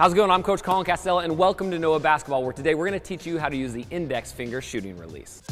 How's it going? I'm Coach Collin Castellaw, and welcome to Noah Basketball, where today we're going to teach you how to use the index finger shooting release.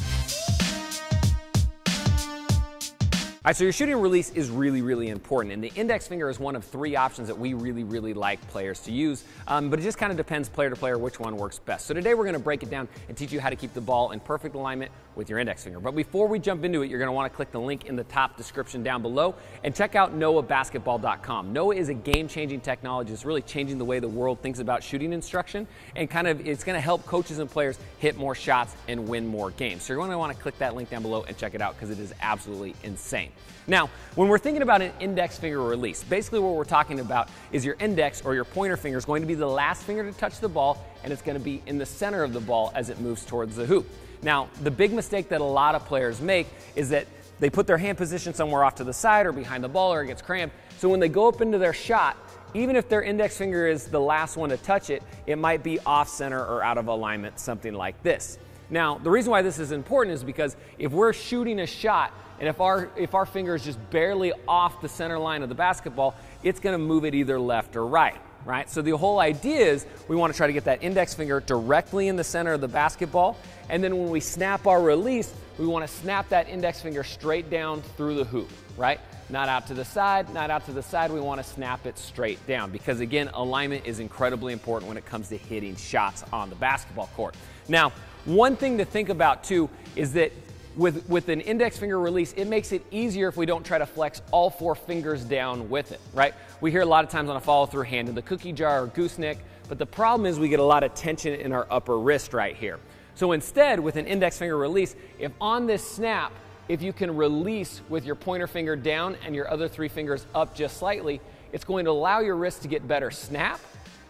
All right, so your shooting release is really, really important, and the index finger is one of three options that we really, really like players to use, um, but it just kind of depends player to player which one works best. So today we're gonna break it down and teach you how to keep the ball in perfect alignment with your index finger. But before we jump into it, you're gonna wanna click the link in the top description down below and check out noahbasketball.com. Noah is a game-changing technology. It's really changing the way the world thinks about shooting instruction, and kind of it's gonna help coaches and players hit more shots and win more games. So you're gonna wanna click that link down below and check it out because it is absolutely insane. Now, when we're thinking about an index finger release, basically what we're talking about is your index or your pointer finger is going to be the last finger to touch the ball and it's going to be in the center of the ball as it moves towards the hoop. Now, the big mistake that a lot of players make is that they put their hand position somewhere off to the side or behind the ball or it gets cramped. So when they go up into their shot, even if their index finger is the last one to touch it, it might be off center or out of alignment, something like this. Now, the reason why this is important is because if we're shooting a shot and if our, if our finger is just barely off the center line of the basketball, it's gonna move it either left or right, right? So the whole idea is we wanna try to get that index finger directly in the center of the basketball. And then when we snap our release, we wanna snap that index finger straight down through the hoop, right? Not out to the side, not out to the side. We wanna snap it straight down because again, alignment is incredibly important when it comes to hitting shots on the basketball court. Now, one thing to think about too is that with, with an index finger release, it makes it easier if we don't try to flex all four fingers down with it, right? We hear a lot of times on a follow through hand in the cookie jar or gooseneck, but the problem is we get a lot of tension in our upper wrist right here. So instead, with an index finger release, if on this snap, if you can release with your pointer finger down and your other three fingers up just slightly, it's going to allow your wrist to get better snap,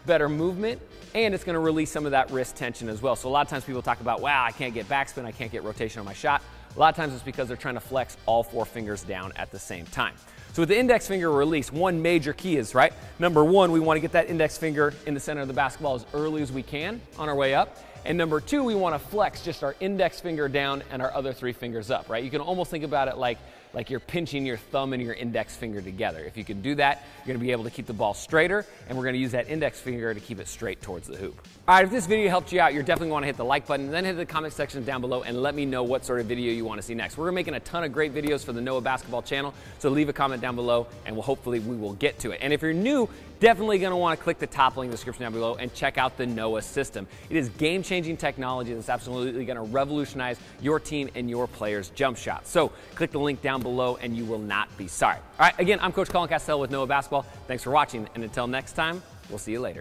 better movement, and it's gonna release some of that wrist tension as well. So a lot of times people talk about, wow, I can't get backspin, I can't get rotation on my shot. A lot of times it's because they're trying to flex all four fingers down at the same time. So with the index finger release, one major key is, right, number one, we wanna get that index finger in the center of the basketball as early as we can on our way up. And number two, we wanna flex just our index finger down and our other three fingers up, right? You can almost think about it like like you're pinching your thumb and your index finger together. If you can do that, you're gonna be able to keep the ball straighter, and we're gonna use that index finger to keep it straight towards the hoop. All right, if this video helped you out, you're definitely gonna hit the like button, then hit the comment section down below and let me know what sort of video you wanna see next. We're making a ton of great videos for the Noah Basketball channel, so leave a comment down below, and we'll hopefully we will get to it. And if you're new, definitely want to click the top link in the description down below and check out the Noah system. It is game-changing technology that's absolutely to revolutionize your team and your players' jump shots. So click the link down below and you will not be sorry. All right, again, I'm Coach Collin Castellaw with Noah Basketball. Thanks for watching, and until next time, we'll see you later.